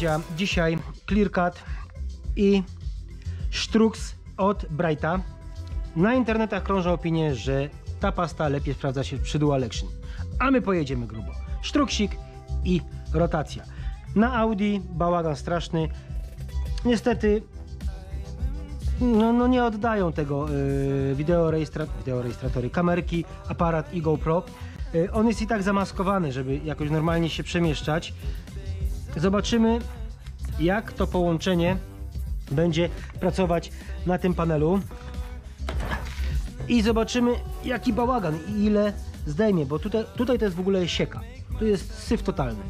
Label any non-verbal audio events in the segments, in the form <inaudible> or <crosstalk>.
dziadzia, dzisiaj Clear Cut i Strux od Brighta. Na internetach krążą opinie, że ta pasta lepiej sprawdza się przy Dual Action. A my pojedziemy grubo. Struksik i rotacja. Na Audi bałagan straszny. Niestety no, no nie oddają tego yy, wideo, rejestra wideo rejestratory, kamerki, aparat i GoPro. Yy, on jest i tak zamaskowany, żeby jakoś normalnie się przemieszczać. Zobaczymy jak to połączenie będzie pracować na tym panelu i zobaczymy jaki bałagan i ile zdejmie, bo tutaj, tutaj to jest w ogóle sieka. Tu jest syf totalny.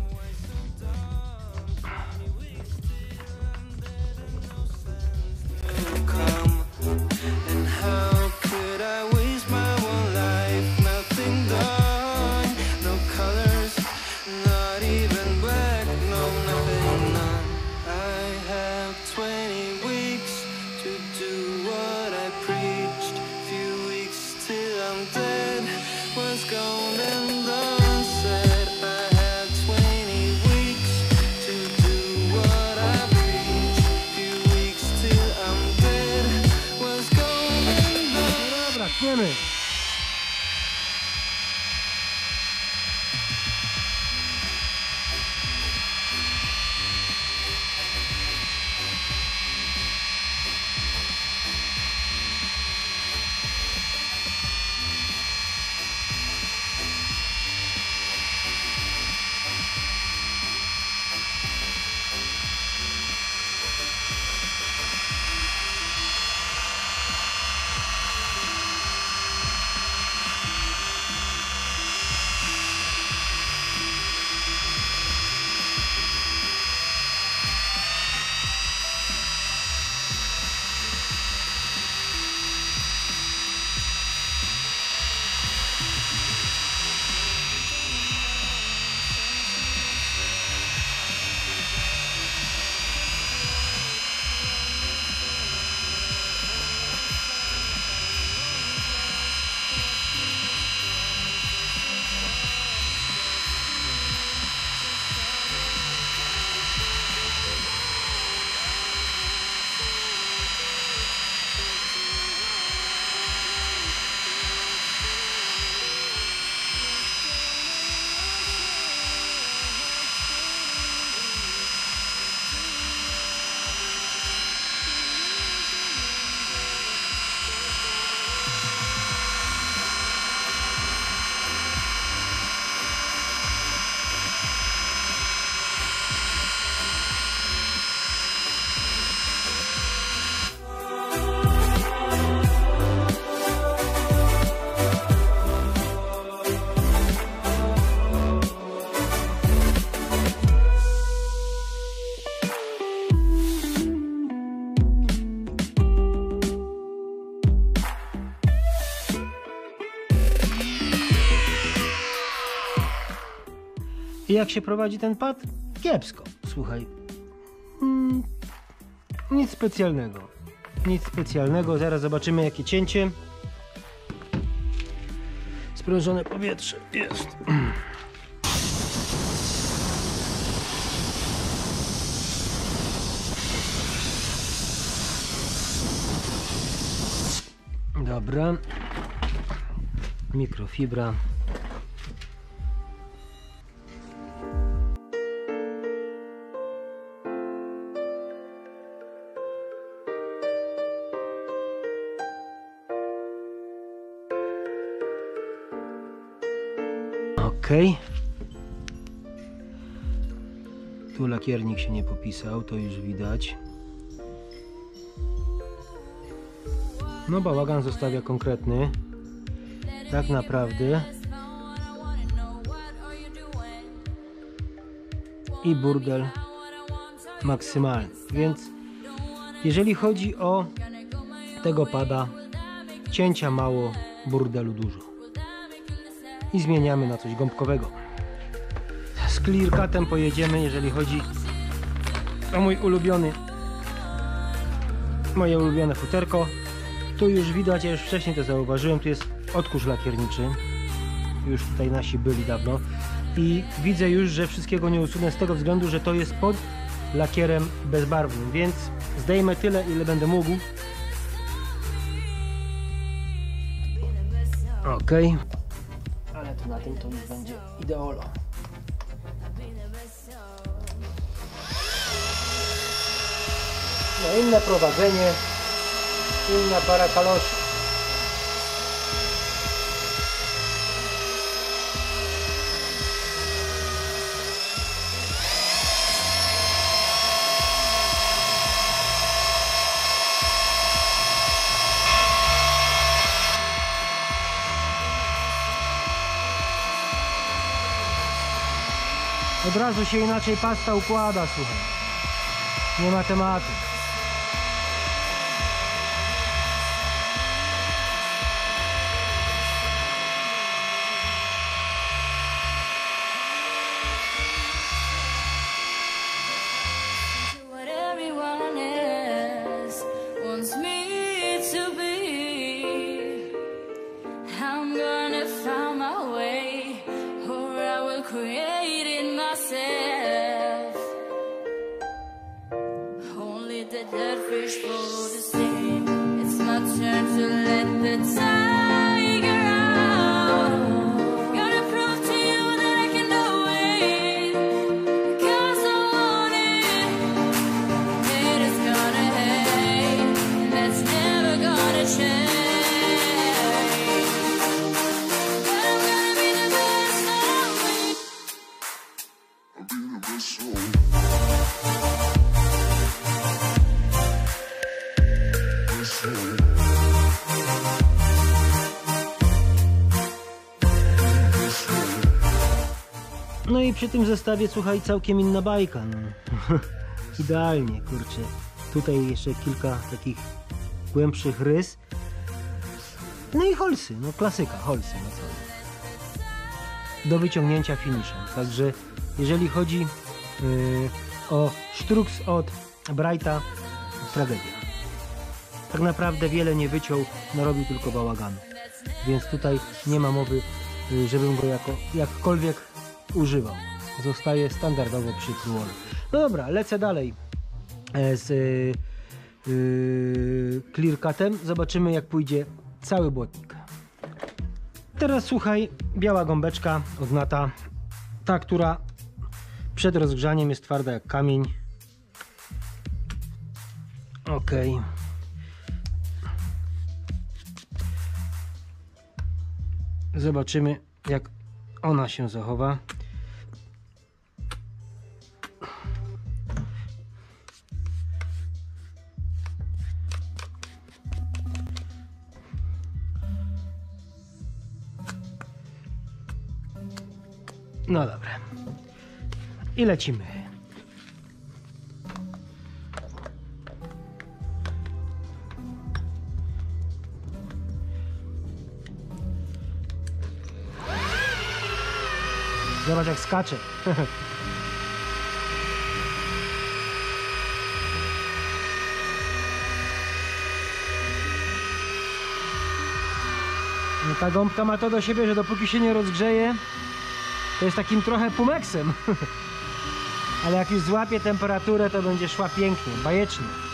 Jak się prowadzi ten pad? Kiepsko, słuchaj. Mm, nic specjalnego. Nic specjalnego. Zaraz zobaczymy jakie cięcie. Sprężone powietrze jest. Dobra. Mikrofibra. Tu lakiernik się nie popisał, to już widać. No bałagan zostawia konkretny. Tak naprawdę. I burdel maksymalny. Więc jeżeli chodzi o tego pada, cięcia mało, burdelu dużo i zmieniamy na coś gąbkowego. Z clear cutem pojedziemy, jeżeli chodzi o mój ulubiony moje ulubione futerko. Tu już widać, ja już wcześniej to zauważyłem, tu jest odkurz lakierniczy. Już tutaj nasi byli dawno. I widzę już, że wszystkiego nie usunę z tego względu, że to jest pod lakierem bezbarwnym, więc zdejmę tyle, ile będę mógł. Ok. Ale to na tym to już będzie ideolo. No inne prowadzenie, inna para kaloszy. Od razu się inaczej pasta układa, słuchaj. Nie ma tematu. wants me No i przy tym zestawie, słuchaj, całkiem inna bajka. No. <laughs> Idealnie, kurczę. Tutaj jeszcze kilka takich głębszych rys. No i holsy, no klasyka, holsy. No co? Do wyciągnięcia finiszem. Także jeżeli chodzi yy, o sztruks od Brighta, tragedia. Tak naprawdę wiele nie wyciął, narobił tylko bałaganu. Więc tutaj nie ma mowy, y, żebym go jako, jakkolwiek używał. Zostaje standardowo przy Truolu. No dobra, lecę dalej e, z y, y, clear cutem. Zobaczymy jak pójdzie cały błotnik. Teraz słuchaj, biała gąbeczka od Nata. Ta, która przed rozgrzaniem jest twarda jak kamień. Ok. Zobaczymy jak ona się zachowa. No dobra. I lecimy. Zobacz jak skacze. <laughs> No ta gąbka ma to do siebie, że dopóki się nie rozgrzeje, to jest takim trochę pumeksem. <laughs> Ale jak już złapie temperaturę, to będzie szła pięknie, bajecznie.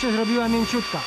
Się zrobiła mięciutka.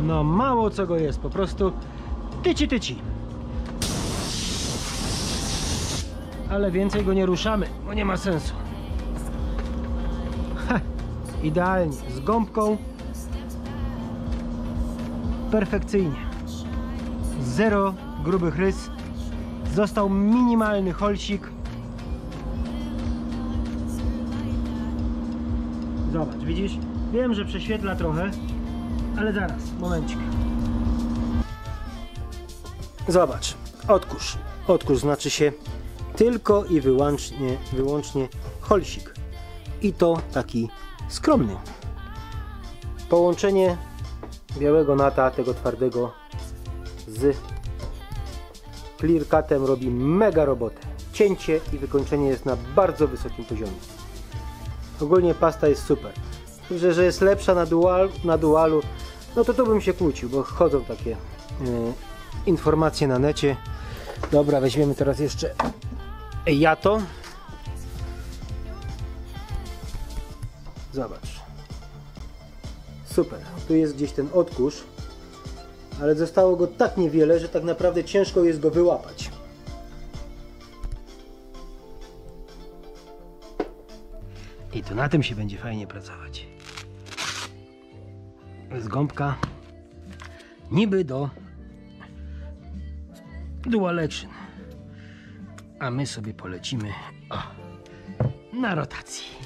No mało co go jest, po prostu tyci tyci. Ale więcej go nie ruszamy, bo nie ma sensu. Ha, idealnie, z gąbką. Perfekcyjnie. Zero grubych rys. Został minimalny holsik. Zobacz, widzisz? Wiem, że prześwietla trochę, ale zaraz, momencik. Zobacz, odkurz. Odkurz znaczy się tylko i wyłącznie, wyłącznie holsik. I to taki skromny. Połączenie białego nata, tego twardego z clear cutem robi mega robotę. Cięcie i wykończenie jest na bardzo wysokim poziomie. Ogólnie pasta jest super. Że, że jest lepsza na, dual, na dualu, no to tu bym się kłócił, bo chodzą takie e, informacje na necie. Dobra, weźmiemy teraz jeszcze jato. Zobacz. Super. Tu jest gdzieś ten odkurz, ale zostało go tak niewiele, że tak naprawdę ciężko jest go wyłapać. I to na tym się będzie fajnie pracować. Z gąbka niby do dual action. A my sobie polecimy o, na rotacji.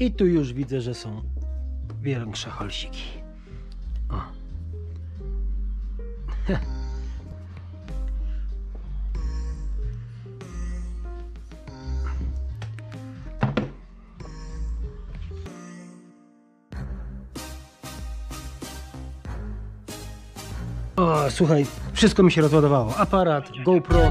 I tu już widzę, że są większe holsiki. O. <laughs> O, słuchaj, wszystko mi się rozładowało. Aparat, GoPro,